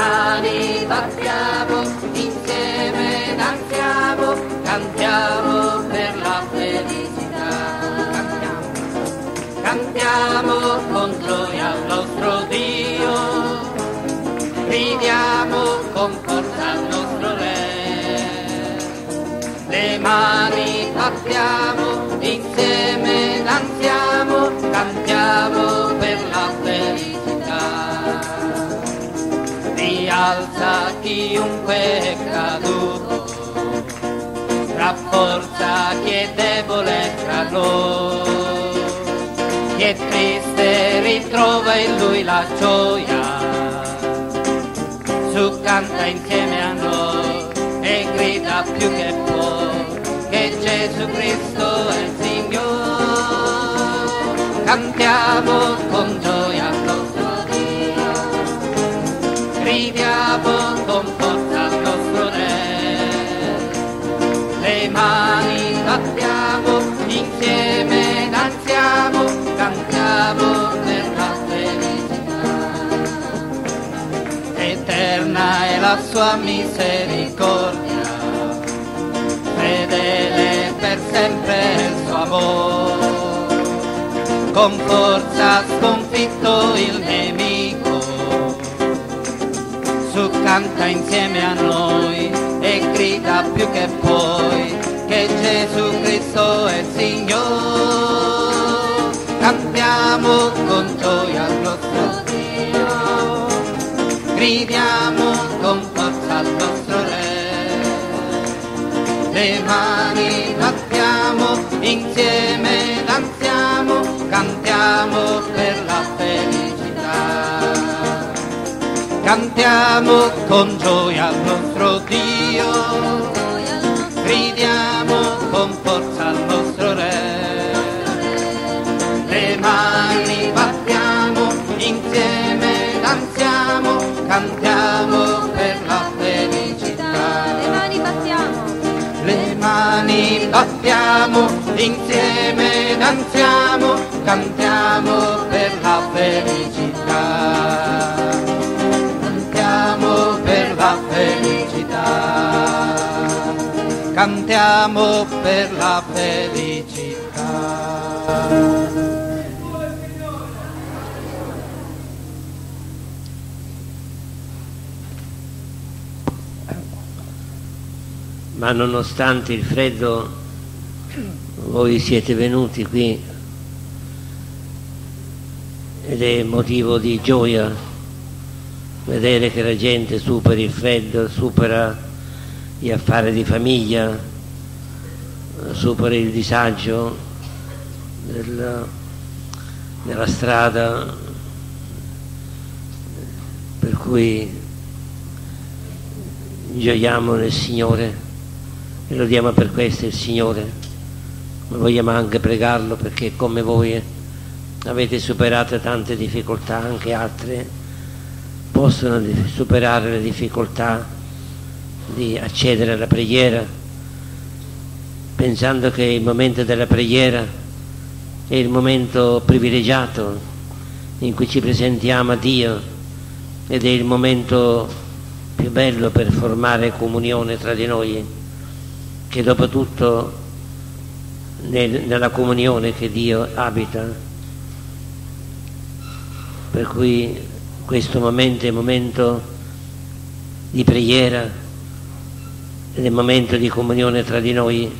mani battiamo, insieme danziamo, cantiamo per la felicità. Cantiamo, con gioia al nostro Dio, gridiamo con forza al nostro Re. Le mani battiamo, insieme danziamo, cantiamo per la felicità. Rialza chiunque è caduto, rafforza chi è debole tra noi. Chi è triste ritrova in lui la gioia, su canta insieme a noi e grida più che può che Gesù Cristo è il Signore. Cantiamo con gioia gridiamo con forza al nostro Re. Le mani battiamo, insieme danziamo, cantiamo per la felicità. Eterna è la sua misericordia, fedele per sempre il suo amore. Con forza sconfitto il nemico, su canta insieme a noi e grida più che puoi che Gesù Cristo è Signore. Cantiamo con gioia al nostro Dio, gridiamo con forza al nostro Re. Le mani battiamo, Cantiamo con gioia al nostro Dio, gridiamo con forza al nostro Re. Le mani battiamo, insieme danziamo, cantiamo per la felicità. Le mani battiamo. Le mani battiamo, insieme danziamo, cantiamo per la felicità. Cantiamo per la felicità. ma nonostante il freddo voi siete venuti qui ed è motivo di gioia vedere che la gente supera il freddo, supera gli affari di famiglia, supera il disagio della, della strada, per cui gioiamo nel Signore e lo diamo per questo il Signore, ma vogliamo anche pregarlo perché come voi avete superato tante difficoltà, anche altre possono superare le difficoltà di accedere alla preghiera, pensando che il momento della preghiera è il momento privilegiato in cui ci presentiamo a Dio ed è il momento più bello per formare comunione tra di noi, che dopo tutto nel- nella comunione che Dio abita. Per cui questo momento è momento di preghiera ed è momento di comunione tra di noi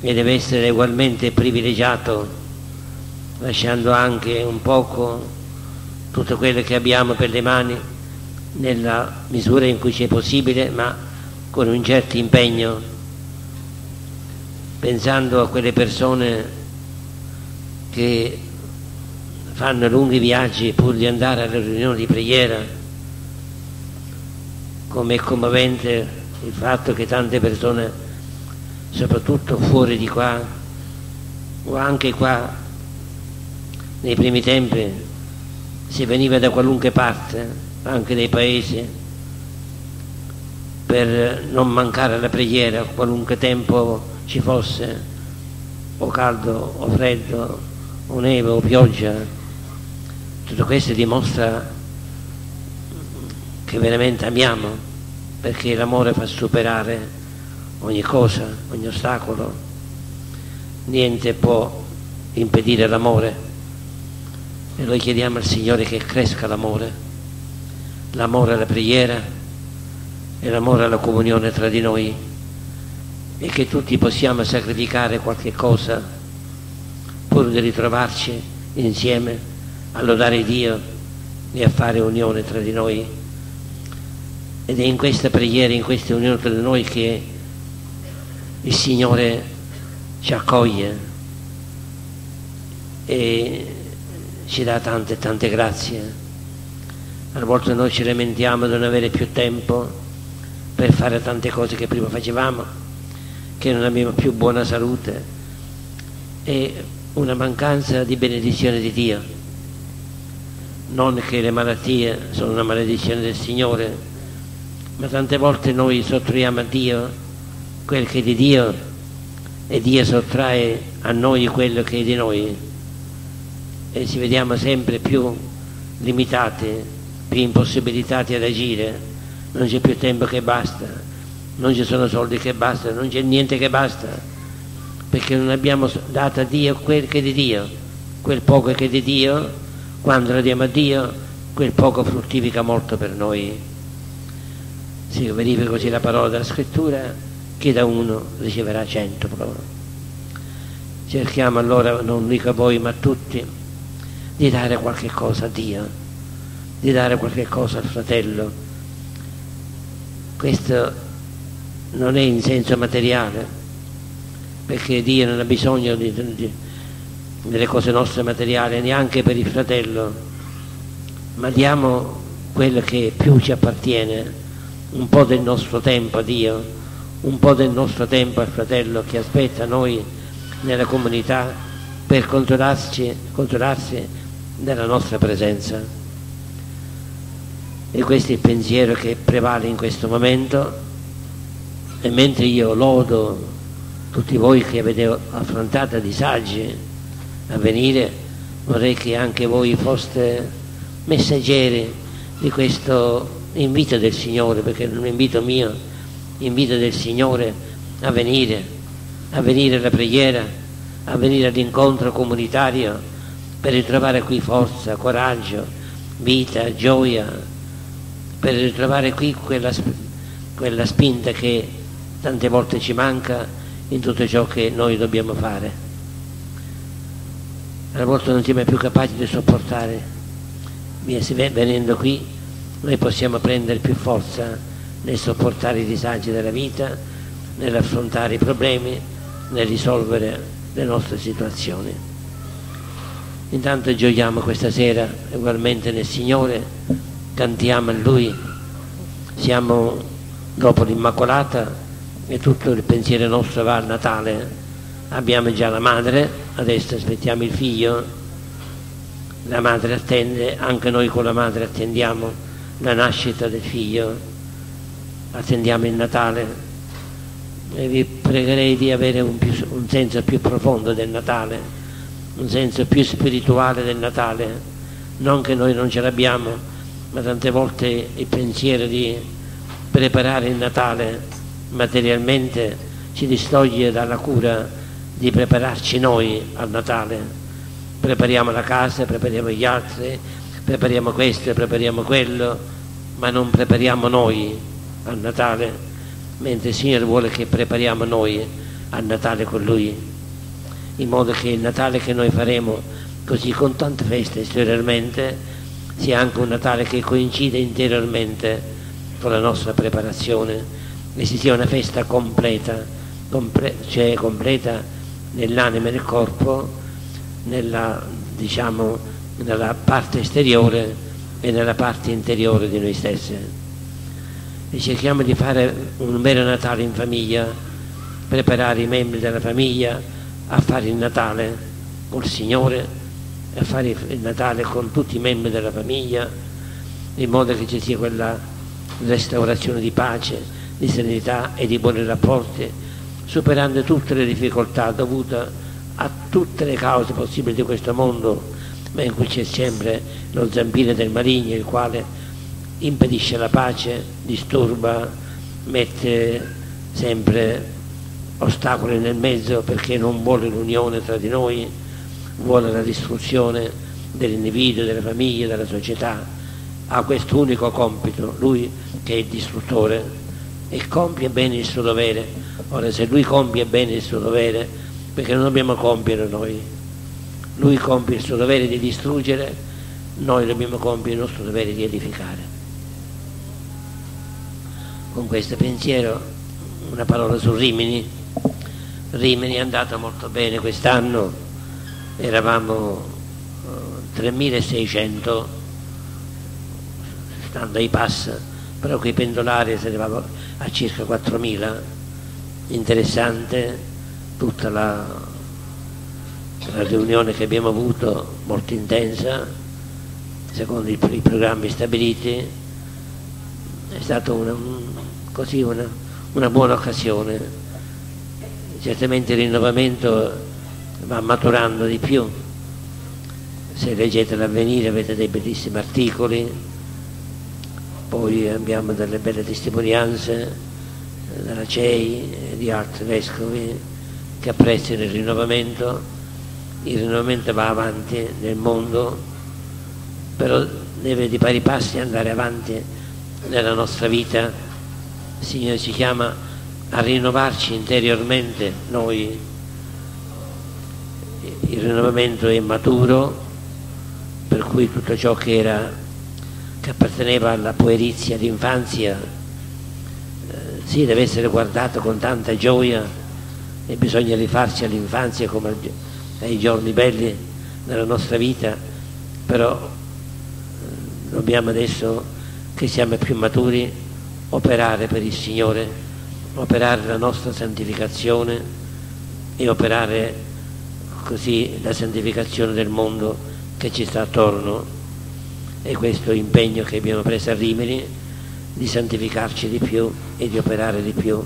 e deve essere ugualmente privilegiato, lasciando anche un poco tutto quello che abbiamo per le mani nella misura in cui ci è possibile, ma con un certo impegno, pensando a quelle persone che fanno lunghi viaggi pur di andare alle riunioni di preghiera, come è commovente il fatto che tante persone, soprattutto fuori di qua, o anche qua, nei primi tempi, si veniva da qualunque parte, anche dai paesi, per non mancare alla preghiera, qualunque tempo ci fosse, o caldo o freddo, o neve o pioggia. Tutto questo dimostra che veramente amiamo, perché l'amore fa superare ogni cosa, ogni ostacolo. Niente può impedire l'amore. E noi chiediamo al Signore che cresca l'amore, l'amore alla preghiera e l'amore alla comunione tra di noi e che tutti possiamo sacrificare qualche cosa pur di ritrovarci insieme a lodare Dio e a fare unione tra di noi. Ed è in questa preghiera, in questa unione tra di noi che il Signore ci accoglie e ci dà tante tante grazie. A volte noi ci lamentiamo di non avere più tempo per fare tante cose che prima facevamo che non abbiamo più buona salute e una mancanza di benedizione di Dio. Non che le malattie sono una maledizione del Signore, ma tante volte noi sottraiamo a Dio quel che è di Dio e Dio sottrae a noi quello che è di noi. E ci vediamo sempre più limitati, più impossibilitati ad agire, non c'è più tempo che basta non ci sono soldi che bastano, non c'è niente che basta, perché non abbiamo dato a Dio quel che è di Dio, quel poco che è di Dio, quando lo diamo a Dio, quel poco fruttifica molto per noi. Si verifica così la parola della scrittura, chi da uno riceverà cento proprio. Cerchiamo allora, non dico a voi, ma a tutti, di dare qualche cosa a Dio, di dare qualche cosa al fratello. Questo non è in senso materiale, perché Dio non ha bisogno di, di, delle cose nostre materiali, neanche per il fratello, ma diamo quello che più ci appartiene, un po' del nostro tempo a Dio, un po' del nostro tempo al fratello che aspetta noi nella comunità per controllarsi, controllarsi della nostra presenza. E questo è il pensiero che prevale in questo momento e mentre io lodo tutti voi che avete affrontato disagi a venire, vorrei che anche voi foste messaggeri di questo invito del Signore, perché è un invito mio, invito del Signore a venire, a venire alla preghiera, a venire all'incontro comunitario per ritrovare qui forza, coraggio, vita, gioia, per ritrovare qui quella, quella spinta che tante volte ci manca in tutto ciò che noi dobbiamo fare. A volte non siamo più capaci di sopportare. Venendo qui noi possiamo prendere più forza nel sopportare i disagi della vita, nell'affrontare i problemi, nel risolvere le nostre situazioni. Intanto gioiamo questa sera ugualmente nel Signore, cantiamo a Lui, siamo dopo l'Immacolata e tutto il pensiero nostro va al Natale. Abbiamo già la madre, adesso aspettiamo il figlio, la madre attende, anche noi con la madre attendiamo la nascita del figlio, attendiamo il Natale e vi pregherei di avere un, più, un senso più profondo del Natale, un senso più spirituale del Natale, non che noi non ce l'abbiamo, ma tante volte il pensiero di preparare il Natale materialmente ci distoglie dalla cura di prepararci noi al Natale. Prepariamo la casa, prepariamo gli altri, prepariamo questo, prepariamo quello, ma non prepariamo noi al Natale, mentre il Signore vuole che prepariamo noi al Natale con Lui, in modo che il Natale che noi faremo così con tante feste esteriormente sia anche un Natale che coincide interiormente con la nostra preparazione e si sia una festa completa, comple- cioè completa nell'anima e nel corpo, nella, diciamo, nella parte esteriore e nella parte interiore di noi stessi. E cerchiamo di fare un vero Natale in famiglia, preparare i membri della famiglia a fare il Natale col Signore, a fare il Natale con tutti i membri della famiglia, in modo che ci sia quella restaurazione di pace, di serenità e di buoni rapporti, superando tutte le difficoltà dovute a tutte le cause possibili di questo mondo, ma in cui c'è sempre lo zampino del maligno, il quale impedisce la pace, disturba, mette sempre ostacoli nel mezzo perché non vuole l'unione tra di noi, vuole la distruzione dell'individuo, delle famiglie, della società. Ha questo unico compito, lui che è il distruttore, e compie bene il suo dovere. Ora se lui compie bene il suo dovere, perché non dobbiamo compiere noi, lui compie il suo dovere di distruggere, noi dobbiamo compiere il nostro dovere di edificare. Con questo pensiero una parola su Rimini. Rimini è andata molto bene quest'anno, eravamo 3600 stando ai pass, però qui pendolari si arrivava a circa 4000, interessante tutta la, la riunione che abbiamo avuto, molto intensa, secondo i, i programmi stabiliti, è stata una, un, così una, una buona occasione. Certamente il rinnovamento va maturando di più. Se leggete l'avvenire avete dei bellissimi articoli, poi abbiamo delle belle testimonianze dalla CEI e di altri vescovi che apprezzano il rinnovamento. Il rinnovamento va avanti nel mondo, però deve di pari passi andare avanti nella nostra vita Signore ci chiama a rinnovarci interiormente noi. Il rinnovamento è maturo, per cui tutto ciò che, era, che apparteneva alla puerizia, all'infanzia, eh, sì, deve essere guardato con tanta gioia e bisogna rifarci all'infanzia come ai giorni belli della nostra vita, però eh, dobbiamo adesso che siamo più maturi operare per il Signore, operare la nostra santificazione e operare così la santificazione del mondo che ci sta attorno e questo impegno che abbiamo preso a Rimini di santificarci di più e di operare di più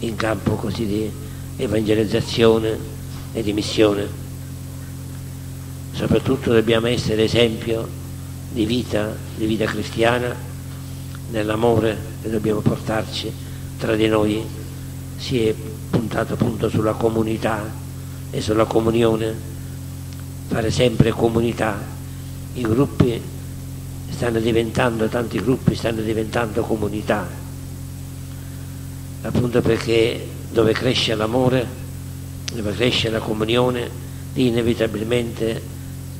in campo così di evangelizzazione e di missione. Soprattutto dobbiamo essere esempio di vita, di vita cristiana nell'amore che dobbiamo portarci tra di noi si è puntato appunto sulla comunità e sulla comunione, fare sempre comunità. I gruppi stanno diventando, tanti gruppi stanno diventando comunità, appunto perché dove cresce l'amore, dove cresce la comunione, lì inevitabilmente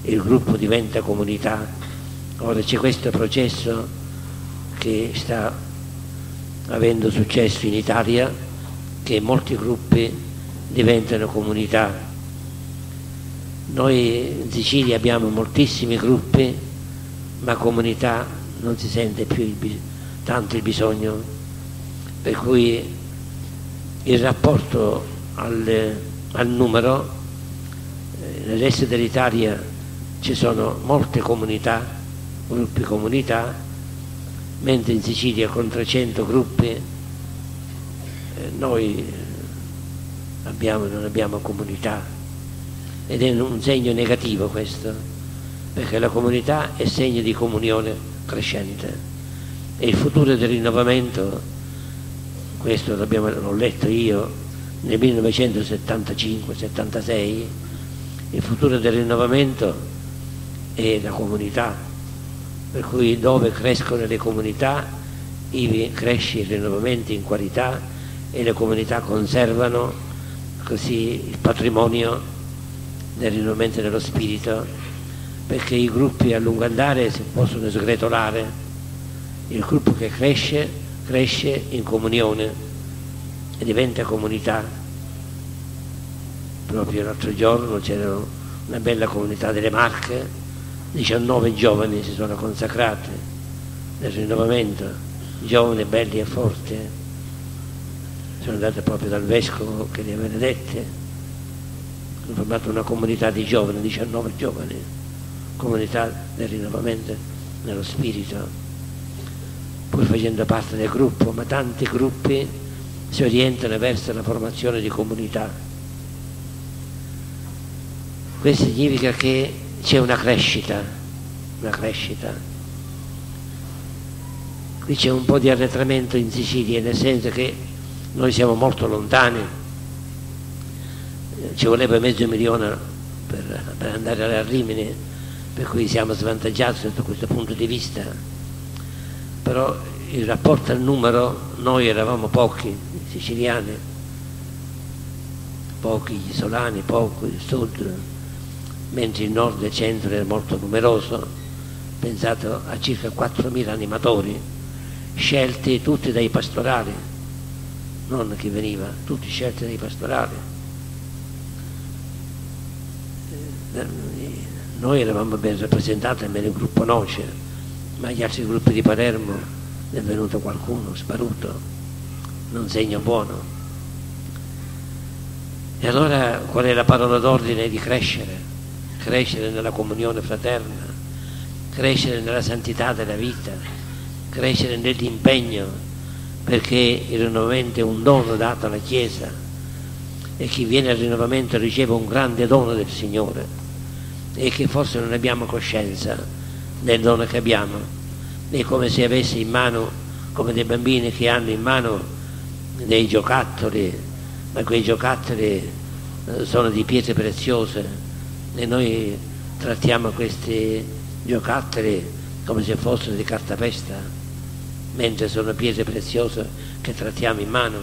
il gruppo diventa comunità. Ora c'è questo processo che sta avendo successo in Italia, che molti gruppi diventano comunità. Noi in Sicilia abbiamo moltissimi gruppi, ma comunità non si sente più il, tanto il bisogno, per cui il rapporto al, al numero, eh, nel resto dell'Italia ci sono molte comunità, gruppi comunità, mentre in Sicilia con 300 gruppi eh, noi abbiamo, non abbiamo comunità. Ed è un segno negativo questo, perché la comunità è segno di comunione crescente. E il futuro del rinnovamento, questo l'ho letto io nel 1975-76, il futuro del rinnovamento è la comunità per cui dove crescono le comunità, ivi cresce il rinnovamento in qualità e le comunità conservano così il patrimonio del rinnovamento dello spirito, perché i gruppi a lungo andare si possono sgretolare, il gruppo che cresce, cresce in comunione e diventa comunità. Proprio l'altro giorno c'era una bella comunità delle Marche, 19 giovani si sono consacrati nel rinnovamento, giovani, belli e forti. Sono andate proprio dal vescovo che li ha benedette. Hanno formato una comunità di giovani, 19 giovani, comunità del rinnovamento nello spirito, pur facendo parte del gruppo, ma tanti gruppi si orientano verso la formazione di comunità. Questo significa che c'è una crescita, una crescita. qui c'è un po' di arretramento in Sicilia, nel senso che noi siamo molto lontani, ci voleva mezzo milione per, per andare a Rimini, per cui siamo svantaggiati sotto questo punto di vista, però in rapporto al numero noi eravamo pochi, siciliani, pochi isolani, pochi il sud, mentre il nord e il centro era molto numeroso, pensato a circa 4.000 animatori scelti tutti dai pastorali, non chi veniva, tutti scelti dai pastorali. Noi eravamo ben rappresentati, almeno il gruppo Noce, ma gli altri gruppi di Palermo è venuto qualcuno sparuto, non segno buono. E allora qual è la parola d'ordine di crescere? Crescere nella comunione fraterna, crescere nella santità della vita, crescere nell'impegno perché il rinnovamento è un dono dato alla Chiesa e chi viene al rinnovamento riceve un grande dono del Signore e che forse non abbiamo coscienza del dono che abbiamo. È come se avessi in mano, come dei bambini che hanno in mano dei giocattoli, ma quei giocattoli eh, sono di pietre preziose e noi trattiamo questi giocattoli come se fossero di cartapesta mentre sono pietre preziose che trattiamo in mano,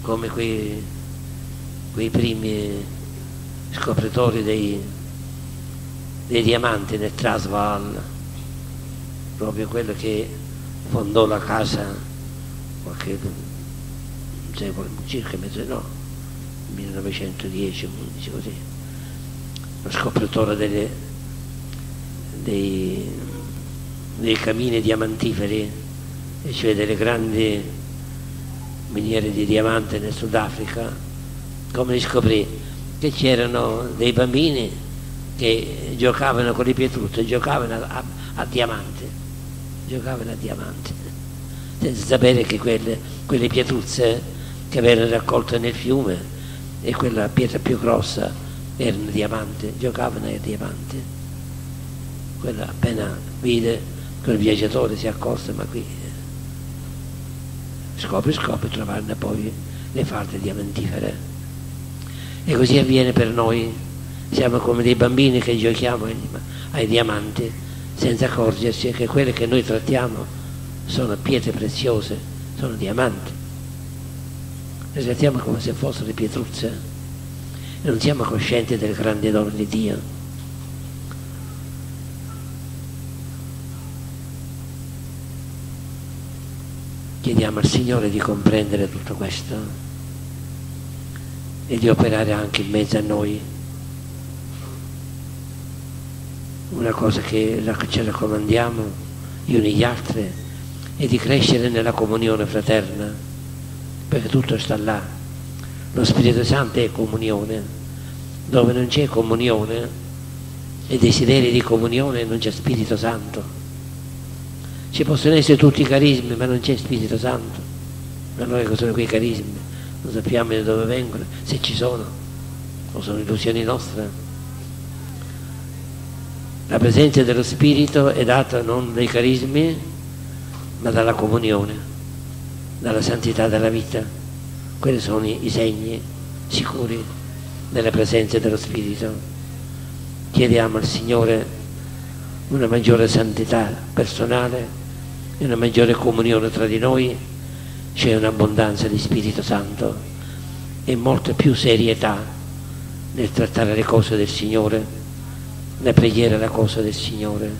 come quei, quei primi scopritori dei, dei diamanti nel Transvaal, proprio quello che fondò la casa qualche secolo, circa mezzo, no, 1910, 11 così, scopritore delle, dei dei camini diamantiferi, cioè delle grandi miniere di diamante nel Sudafrica, come scoprì? Che c'erano dei bambini che giocavano con le pietruzze, giocavano a, a, diamante, giocavano a diamante, senza sapere che quelle, quelle pietruzze che avevano raccolte nel fiume e quella pietra più grossa erano diamante, giocavano a diamante. Quella appena vide quel viaggiatore si accosta, ma qui scopre, scopre, trovarne poi le falde diamantifere. E così avviene per noi, siamo come dei bambini che giochiamo ai diamanti senza accorgersi che quelle che noi trattiamo sono pietre preziose, sono diamanti. Le trattiamo come se fossero pietruzze non siamo coscienti del grande dono di Dio. Chiediamo al Signore di comprendere tutto questo e di operare anche in mezzo a noi. Una cosa che ci raccomandiamo gli uni gli altri è di crescere nella comunione fraterna, perché tutto sta là. Lo Spirito Santo è comunione, dove non c'è comunione e desideri di comunione non c'è Spirito Santo ci possono essere tutti i carismi, ma non c'è Spirito Santo. Noi cosa sono quei carismi? Non sappiamo da dove vengono, se ci sono, o sono illusioni nostre. La presenza dello Spirito è data non dai carismi, ma dalla comunione, dalla santità della vita. Quelli sono i segni sicuri della presenza dello Spirito. Chiediamo al Signore una maggiore santità personale e una maggiore comunione tra di noi c'è un'abbondanza di Spirito Santo e molta più serietà nel trattare le cose del Signore, la preghiera è la cosa del Signore,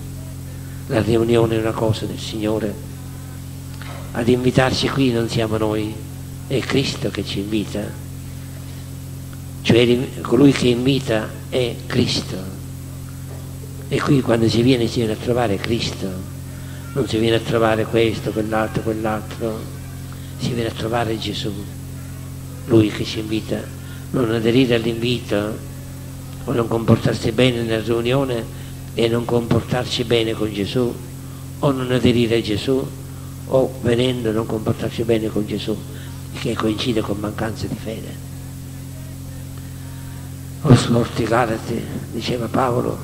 la riunione è una cosa del Signore. Ad invitarci qui non siamo noi, è Cristo che ci invita, cioè colui che invita è Cristo. E qui quando si viene si viene a trovare Cristo. Non si viene a trovare questo, quell'altro, quell'altro, si viene a trovare Gesù, lui che ci invita, non aderire all'invito o non comportarsi bene nella riunione e non comportarci bene con Gesù o non aderire a Gesù o venendo non comportarci bene con Gesù, che coincide con mancanza di fede. O sorti Galati, diceva Paolo,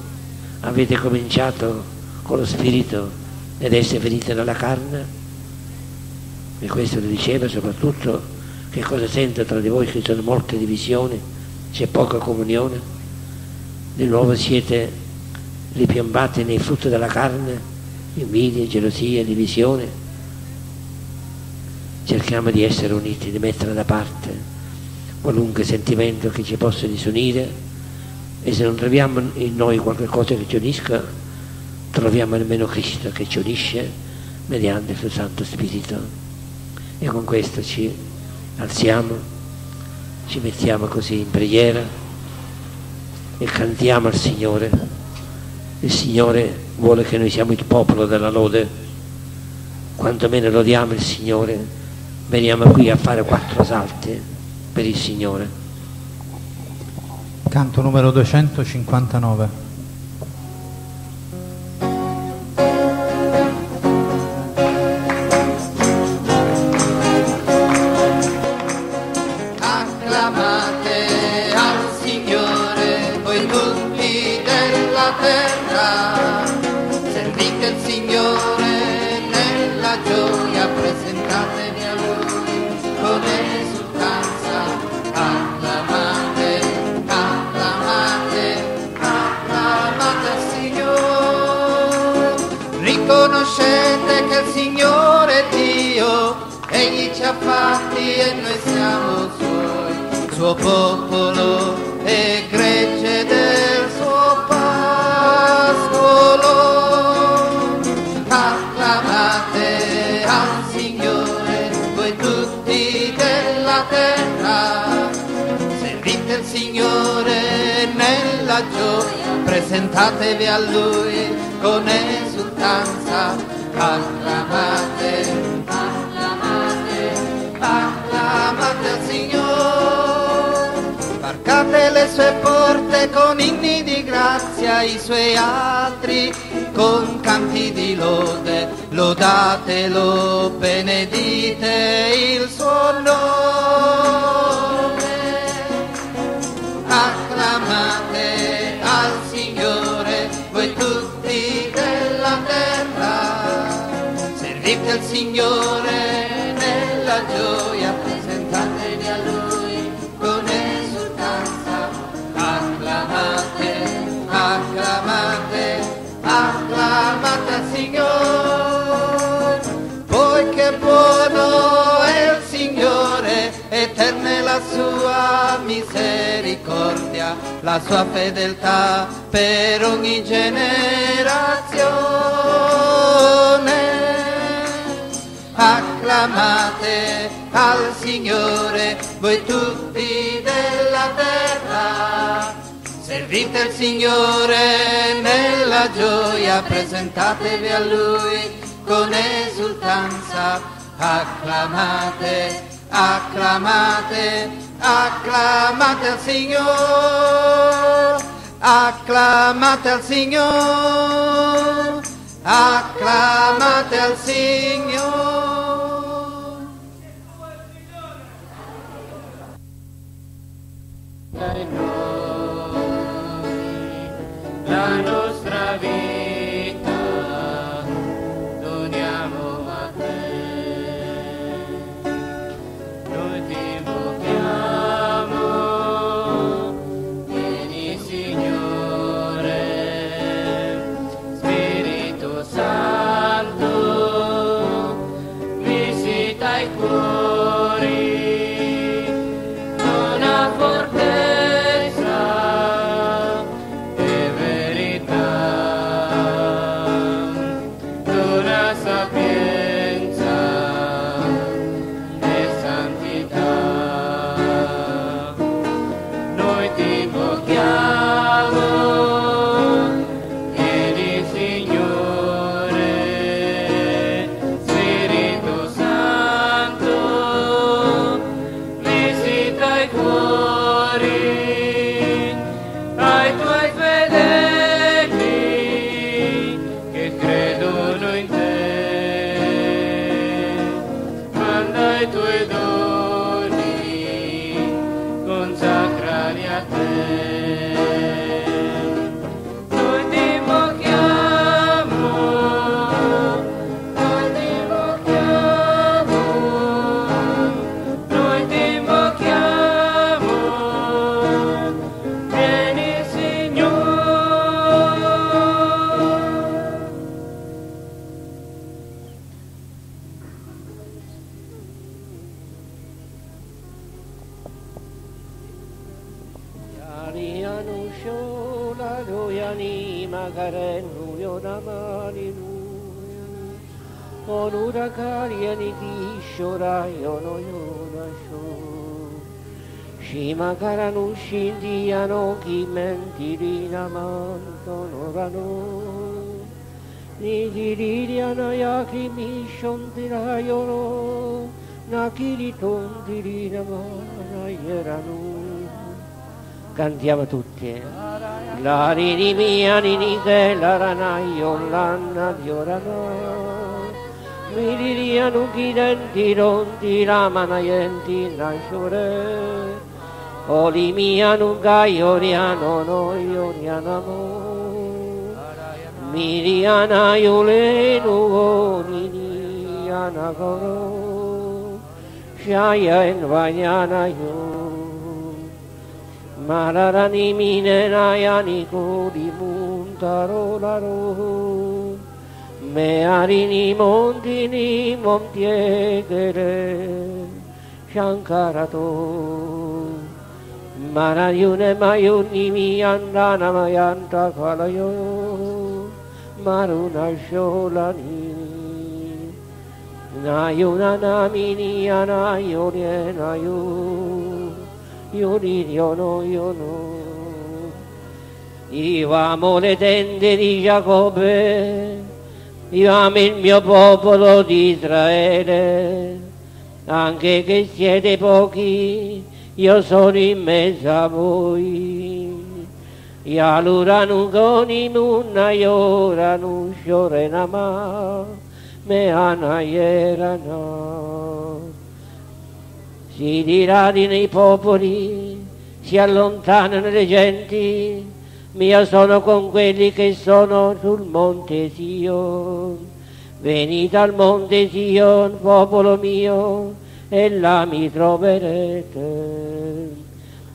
avete cominciato con lo spirito ed essere venite dalla carne, e questo lo diceva soprattutto che cosa sento tra di voi che sono molte divisioni, c'è poca comunione, di nuovo siete ripiombati nei frutti della carne, invidia, gelosia, divisione. Cerchiamo di essere uniti, di mettere da parte qualunque sentimento che ci possa disunire e se non troviamo in noi qualcosa che ci unisca, troviamo almeno Cristo che ci unisce mediante il suo Santo Spirito. E con questo ci alziamo, ci mettiamo così in preghiera e cantiamo al Signore. Il Signore vuole che noi siamo il popolo della lode, quantomeno lodiamo il Signore, veniamo qui a fare quattro salti per il Signore. Canto numero 259. Le sue porte con inni di grazia, i suoi altri con canti di lode, lodatelo, benedite il suo nome. Acclamate al Signore, voi tutti della terra, servite il Signore nella gioia, eterna è la sua misericordia, la sua fedeltà per ogni generazione. Acclamate al Signore, voi tutti della terra. Servite il Signore nella gioia, presentatevi a Lui con esultanza. Acclamate, acclamate, acclamate al Signore. Acclamate al Signore, acclamate al Signore. Shindiyano kimentiri namantonorano nigiriryana yakrimi shontirayono nakiri tondiri namanayeranu cantiamo tutti eh. la rini mia rini te la ranaio l'anna di orana mi diriano chi denti ronti la manaienti nasciore oli mia non gaio riano noi oriana Miriana yulenu nini anagoro Shaya en vanyana yo. Mararani minenayani kodi muntaro laro. Me arini montini montiegere. Shankarato Marayune mayuni mi andana mayanta kalayo Maruna sholani Nayuna namini anayone nayu Yuri yono yono Io amo le tende di Giacobbe Io amo il mio popolo di Israele Anche che siete pochi Io sono in mezzo a voi. E allora non goni munna yora non sciore nama me anaiera no si dirà di nei popoli si allontanano le genti. Mia sono con quelli che sono sul monte Sion. Venite al monte Sion popolo mio e là mi troverete.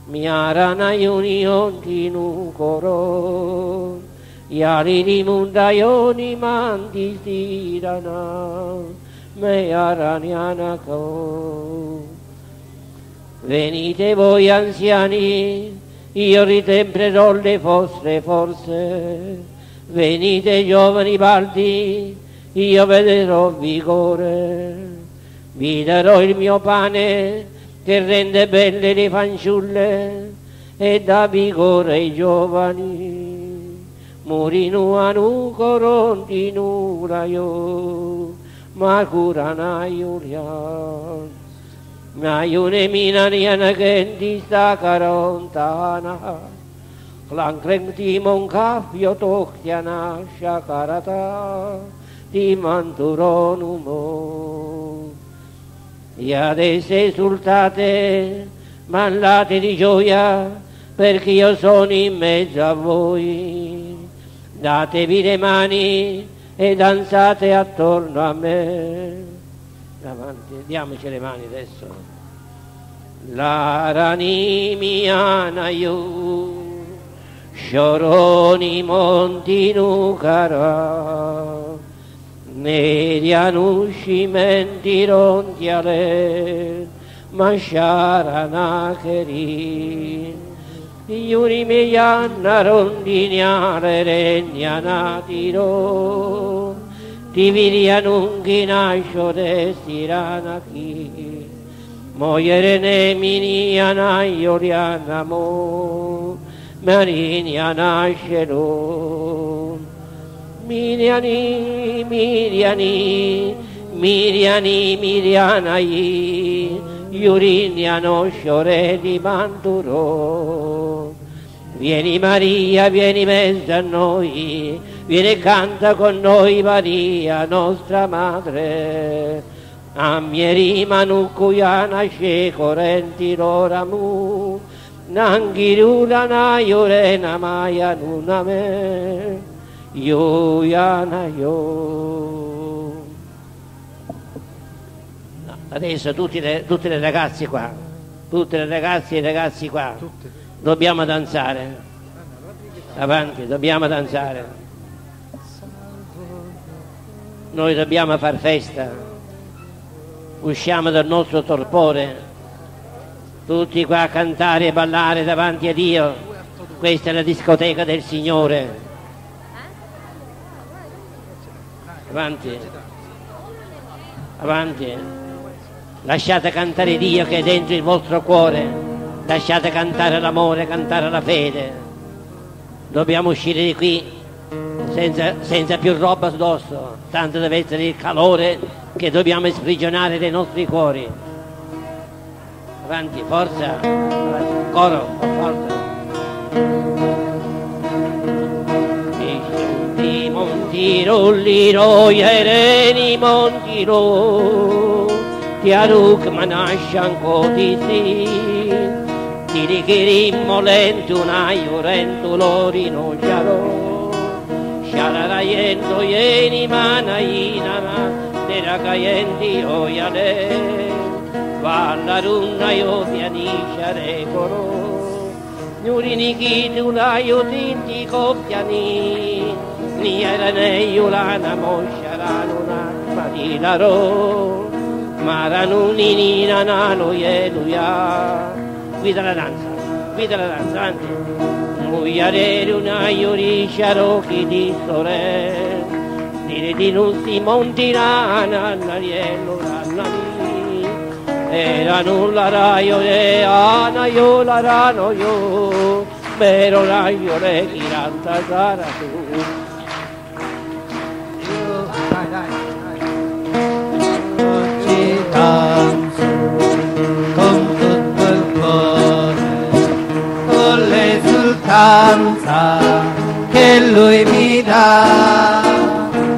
Miarana union tinu koro Yari di mundayoni mandi stirana Me araniana ko Venite voi anziani Io ritemprerò le vostre forze. Venite giovani baldi Io vedrò vigore Vi darò il mio pane che rende belle le fanciulle e dà vigore ai giovani. Murinu anu coronti nuraio, ma curana Iulian. Naiune minaniana genti sta carontana, Clankreng ti moncafio tocchiana shakarata, ti manturonumo. E adesso esultate, ballate di gioia, perché io sono in mezzo a voi. Datevi le mani e danzate attorno a me. Davanti, diamoci le mani adesso. L'arani miana io, scioroni monti nucara, median uscimentiron dialet, masharan acherin, iuri meianna rondiniare rendianatiro, divirian unginascio destiranachir, moiere ne minian aiolian amor, marinian ascerum, Miriani, Miriani, Miriani, Mirianai, Iuriniano sciore di Manturo. Vieni Maria, vieni mezzo a noi, vieni canta con noi Maria, nostra madre. Ammieri manukuya nasce correnti loramu, nangirula na yorena maya nuname. Yo yana yo. No, adesso tutti le, tutte le ragazze qua, tutte le ragazze e i ragazzi qua, dobbiamo danzare. Avanti, dobbiamo danzare. Noi dobbiamo far festa. Usciamo dal nostro torpore. Tutti qua a cantare e ballare davanti a Dio Questa è la discoteca del Signore. Avanti. Avanti. Lasciate cantare Dio che è dentro il vostro cuore. Lasciate cantare l'amore, cantare la fede. Dobbiamo uscire di qui senza, senza più roba addosso, tanto deve essere il calore che dobbiamo sprigionare dai nostri cuori. Avanti, forza, avanti, coro, forza. Rolliro, gli ereni monti ro, ti aruk manascian cotisi, ti richirimmo lento un aiurento lorino giaro, sciararaiento ieni manainama, nera caienti oiale, vallarunna io pianiscia recoro, Nurini kituna yutinti kopjani Ni erene yulana mosharanuna marilaro Maranuni nina nano yeluya Guida la danza, guida la danza, avanti Muiarere una yuri sharoki di sore Dire di nusti montirana narielo ranami era nulla raio e ana io la rano io pero raio le giranta cara tu l'esultanza che lui mi dà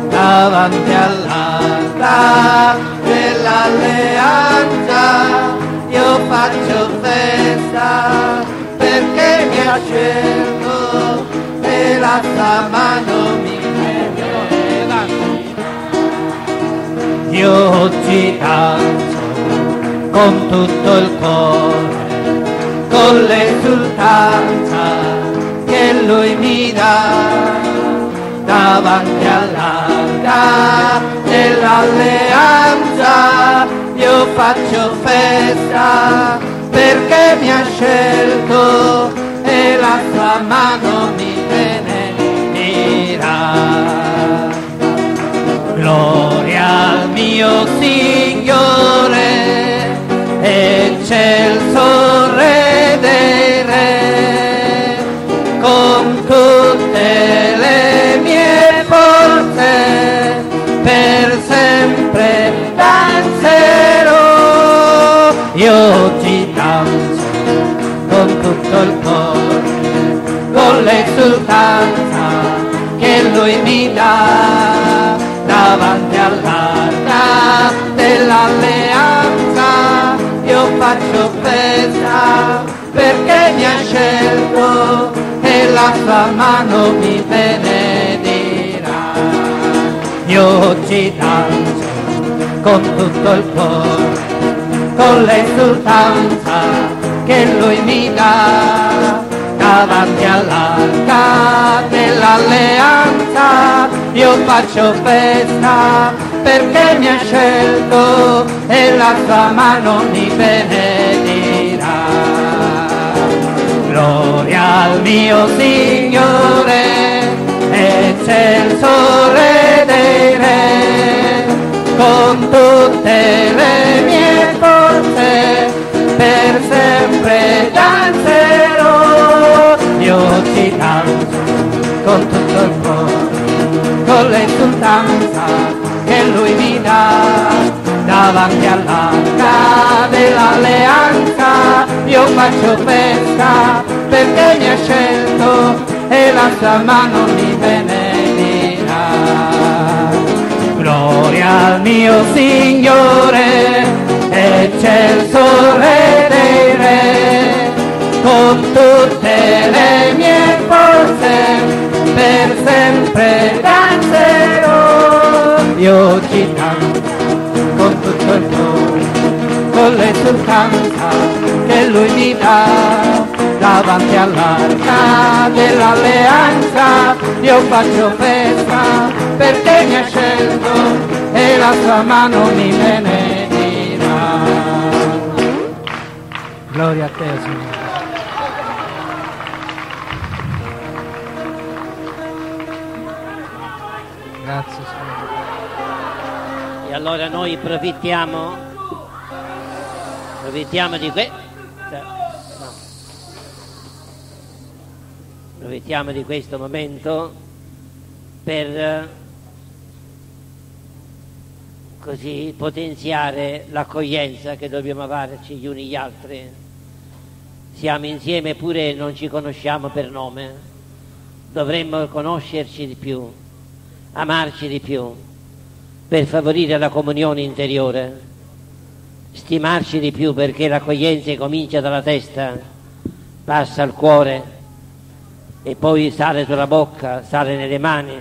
davanti all'altar dell'alleanza. Io faccio festa perché mi ha scelto la sua mano mi. Io oggi danzo con tutto il cuore, con l'esultanza che lui mi dà davanti all'arca dell'alleanza. Io faccio festa perché mi ha scelto e la sua mano mi benedirà. Gloria al mio Signore, eccelso l'esultanza che lui mi dà davanti all'arca dell'alleanza. Io faccio festa perché mi ha scelto e la sua mano mi benedirà. Io ci danzo con tutto il cuore, con l'esultanza che lui mi dà davanti all'arca dell'alleanza. Io faccio festa perché mi ha scelto e la sua mano mi benedirà. Gloria al mio Signore eccelso Re dei Re con tutte le mie forze per sempre danzerò io ti danzo con tutto il cuore con l'esultanza che lui mi dà davanti all'arca dell'alleanza. Io faccio festa perché mi ha scelto e la sua mano mi benedirà. Gloria al mio Signore eccelso Re dei Re tutte le mie forze per sempre danzerò. Io ci danzo con tutto il cuore con l'esultanza che lui mi dà. Davanti all'arca dell'alleanza io faccio festa perché mi ha scelto e la sua mano mi benedirà. Gloria a te, Signore. Grazie Signore. E allora noi approfittiamo, approfittiamo di que- cioè, no. approfittiamo di questo momento per così potenziare l'accoglienza che dobbiamo farci gli uni gli altri. Siamo insieme pure non ci conosciamo per nome, dovremmo conoscerci di più, amarci di più per favorire la comunione interiore, stimarci di più perché l'accoglienza comincia dalla testa, passa al cuore e poi sale sulla bocca, sale nelle mani.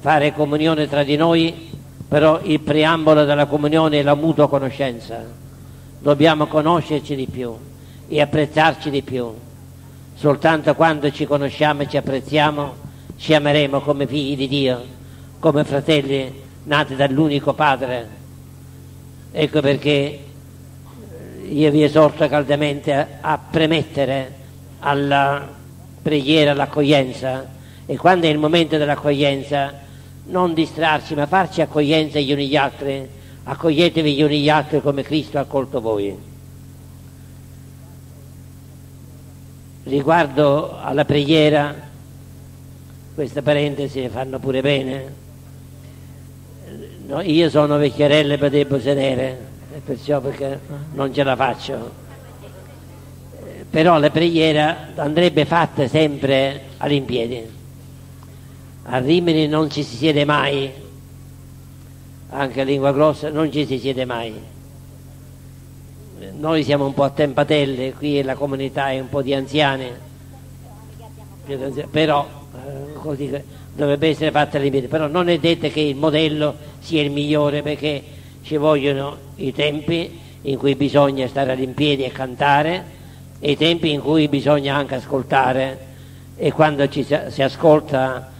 Fare comunione tra di noi, però il preambolo della comunione è la mutua conoscenza. Dobbiamo conoscerci di più e apprezzarci di più. Soltanto quando ci conosciamo e ci apprezziamo, ci ameremo come figli di Dio, come fratelli nati dall'unico Padre. Ecco perché io vi esorto caldamente a, premettere alla preghiera, all'accoglienza e quando è il momento dell'accoglienza non distrarci ma farci accoglienza gli uni gli altri, accoglietevi gli uni gli altri come Cristo ha accolto voi. Riguardo alla preghiera, queste parentesi fanno pure bene. No, io sono vecchierello e devo sedere, perciò perché non ce la faccio. Però la preghiera andrebbe fatta sempre all'impiedi. A Rimini non ci si siede mai, anche a lingua grossa non ci si siede mai. Noi siamo un po' a tempatelle, qui la comunità è un po' di anziani, però così, dovrebbe essere fatta all'impiedi. Però non è detto che il modello sia il migliore perché ci vogliono i tempi in cui bisogna stare all'impiedi e cantare e i tempi in cui bisogna anche ascoltare e quando ci si ascolta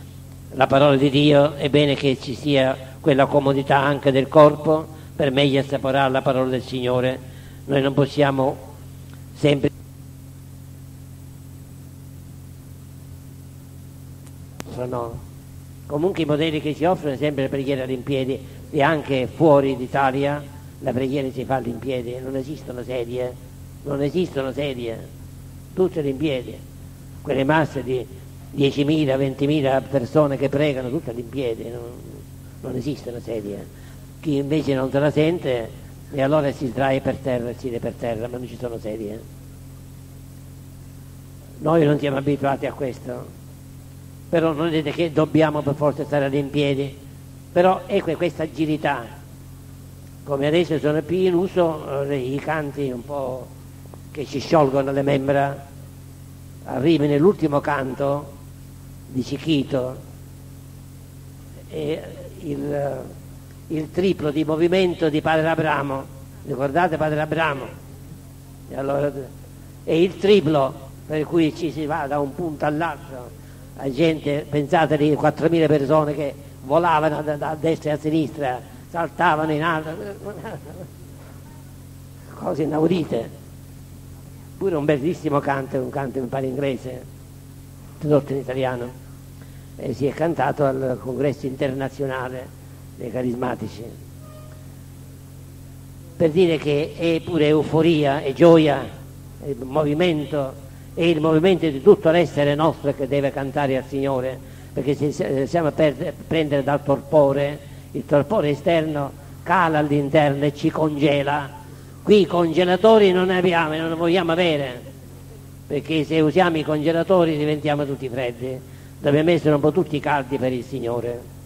la parola di Dio è bene che ci sia quella comodità anche del corpo per meglio assaporare la parola del Signore. Noi non possiamo sempre no. Comunque i modelli che si offrono è sempre la preghiera all'impiedi e anche fuori d'Italia la preghiera si fa all'impiedi, non esistono sedie, non esistono sedie, tutte all'impiedi. Quelle masse di 10.000, 20.000 persone che pregano tutte all'impiedi, non, non esistono sedie. Chi invece non se la sente e allora si sdraia per terra, si per terra, ma non ci sono sedie. Noi non siamo abituati a questo, però non vedete che dobbiamo per forza stare all'impiedi, però ecco questa agilità, come adesso sono più in uso eh, i canti un po' che ci sciolgono le membra, arrivi nell'ultimo canto di Cichito e il, il triplo di movimento di Padre Abramo, ricordate Padre Abramo? E, allora, e il triplo per cui ci si va da un punto all'altro, la gente, pensate di 4.000 persone che volavano da, da destra a sinistra, saltavano in alto, cose inaudite. Pure un bellissimo canto, un canto mi pare inglese, tradotto in italiano, e si è cantato al congresso internazionale dei carismatici. Per dire che è pure euforia e gioia, è movimento, è il movimento di tutto l'essere nostro che deve cantare al Signore, perché se siamo per, prendere dal torpore, il torpore esterno cala all'interno e ci congela. Qui i congelatori non ne abbiamo e non ne vogliamo avere, perché se usiamo i congelatori diventiamo tutti freddi, dobbiamo essere un po' tutti caldi per il Signore.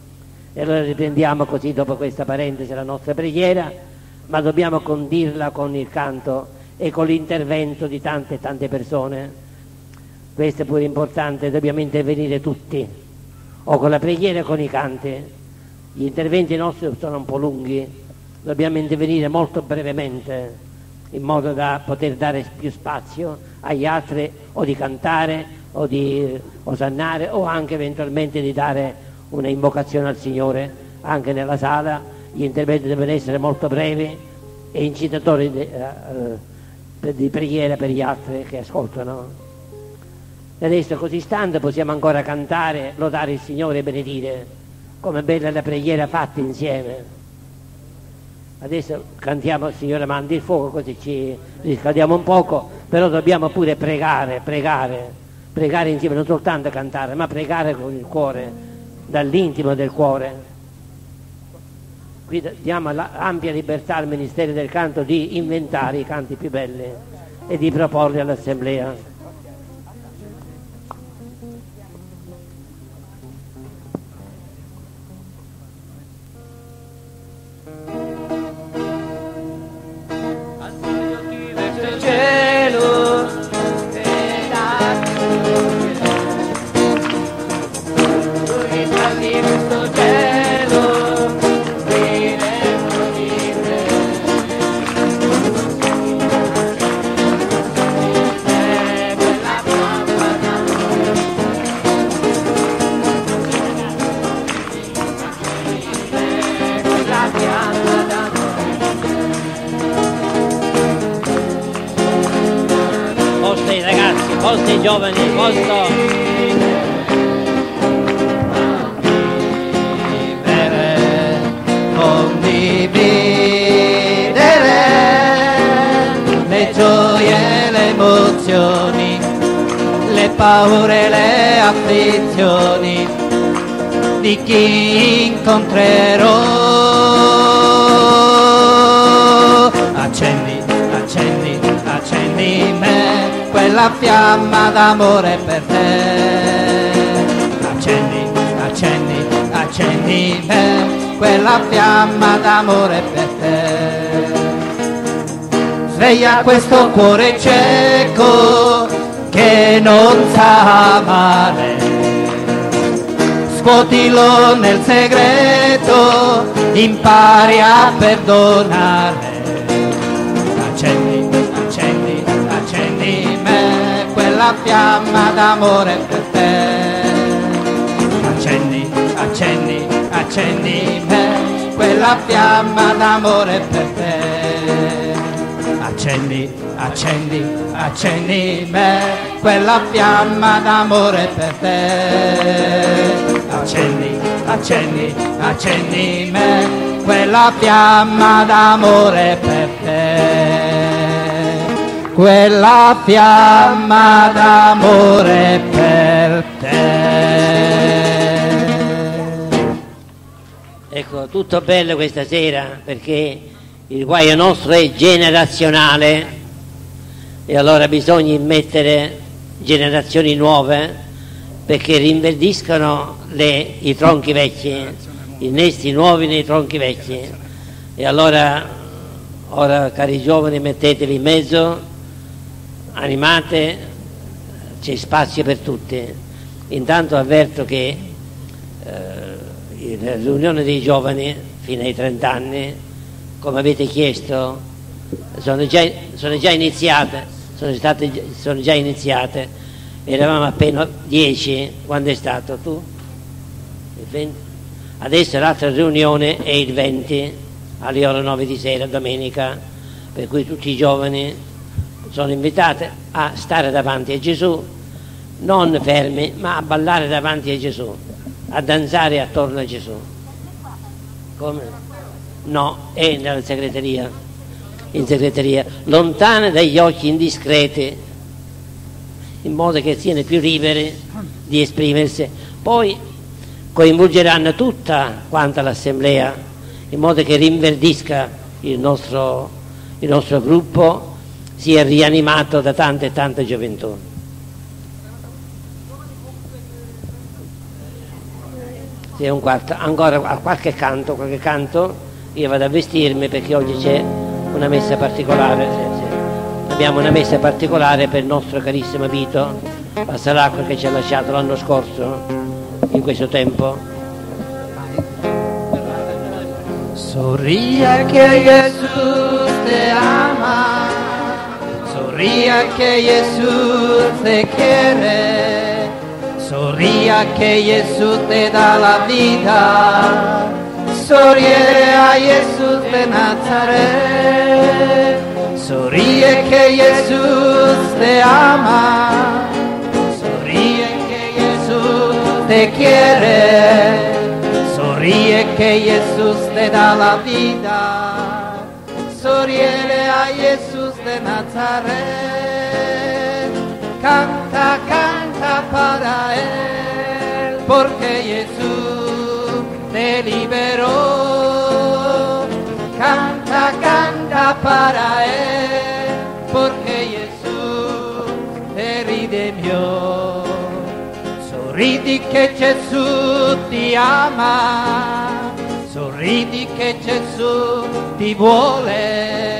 E allora riprendiamo così dopo questa parentesi la nostra preghiera, ma dobbiamo condirla con il canto e con l'intervento di tante tante persone. Questo è pure importante, dobbiamo intervenire tutti, o con la preghiera o con i canti. Gli interventi nostri sono un po' lunghi, dobbiamo intervenire molto brevemente, in modo da poter dare più spazio agli altri o di cantare o di osannare o anche eventualmente di dare una invocazione al Signore anche nella sala. Gli interventi devono essere molto brevi e incitatori di, uh, di preghiera per gli altri che ascoltano. E adesso così stando possiamo ancora cantare, lodare il Signore e benedire come bella la preghiera fatta insieme. Adesso cantiamo Signore mandi il fuoco così ci riscaldiamo un poco, però dobbiamo pure pregare, pregare, pregare insieme, non soltanto cantare, ma pregare con il cuore, dall'intimo del cuore. Qui diamo ampia libertà al Ministero del Canto di inventare i canti più belli e di proporli all'Assemblea. Fiamma d'amore per te. Accendi, accendi, accendi me, quella fiamma d'amore per te. Sveglia questo cuore cieco che non sa amare. Scuotilo nel segreto, impari a perdonare. Quella fiamma d'amore per te. Accendi, accendi, accendi me quella fiamma d'amore per te. Accendi, accendi, accendi me quella fiamma d'amore per te. Accendi, accendi, accendi me quella fiamma d'amore per te. Quella fiamma d'amore per te. Ecco, tutto bello questa sera perché il guaio nostro è generazionale e allora bisogna immettere generazioni nuove perché rinverdiscono le- i tronchi vecchi, innesti nuovi nei tronchi vecchi. E allora, ora cari giovani, mettetevi in mezzo, animate, c'è spazio per tutti. Intanto avverto che eh, la riunione dei giovani fino ai 30 anni, come avete chiesto, sono già, sono già iniziate, sono, state, sono già iniziate. Eravamo appena 10 quando è stato tu? Il 20? Adesso l'altra riunione è il 20 alle ore 9 di sera, domenica, per cui tutti i giovani sono invitati a stare davanti a Gesù, non fermi, ma a ballare davanti a Gesù, a danzare attorno a Gesù. Come? No, è nella segreteria, in segreteria, lontane dagli occhi indiscreti, in modo che siano più liberi di esprimersi. Poi coinvolgeranno tutta quanta l'assemblea, in modo che rinverdisca il nostro, il nostro gruppo, sia rianimato da tanta e tanta gioventù. Sì, un quarto. Ancora qualche canto, qualche canto, io vado a vestirmi perché oggi c'è una messa particolare. sì, sì. Abbiamo una messa particolare per il nostro carissimo Vito Passalacqua che ci ha lasciato l'anno scorso, in questo tempo. Sorría que Jesús te ama, sorría que Jesús te quiere, sorría que Jesús te da la vida, sorríe a Jesús de Nazaret, sorríe que Jesús te ama, sorríe que Jesús te quiere. Sorríe Sorríe que Jesús te da la vida. Sorriere a Jesús de Nazaret. Canta, canta para Él, porque Jesús te liberó. Canta, canta para Él, porque Jesús te redimió. Sorridi che Gesù ti ama, sorridi che Gesù ti vuole,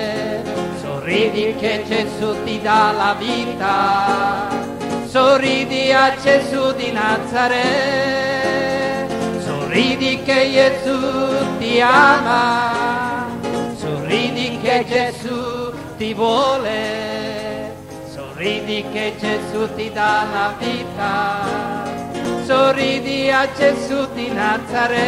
sorridi che Gesù ti dà la vita, sorridi a Gesù di Nazaret, sorridi che Gesù ti ama, sorridi che Gesù ti vuole, sorridi che Gesù ti dà la vita sorridi a Gesù di Nazaret.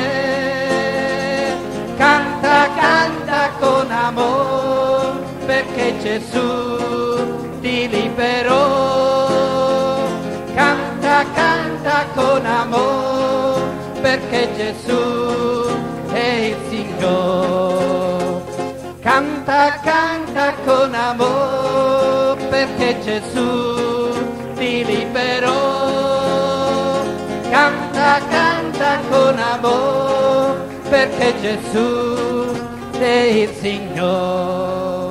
Canta, canta con amore, perché Gesù ti liberò. Canta, canta con amore, perché Gesù è il Signore. Canta, canta con amore, perché Gesù ti liberò. Canta, canta con amore, perché Gesù è il Signore.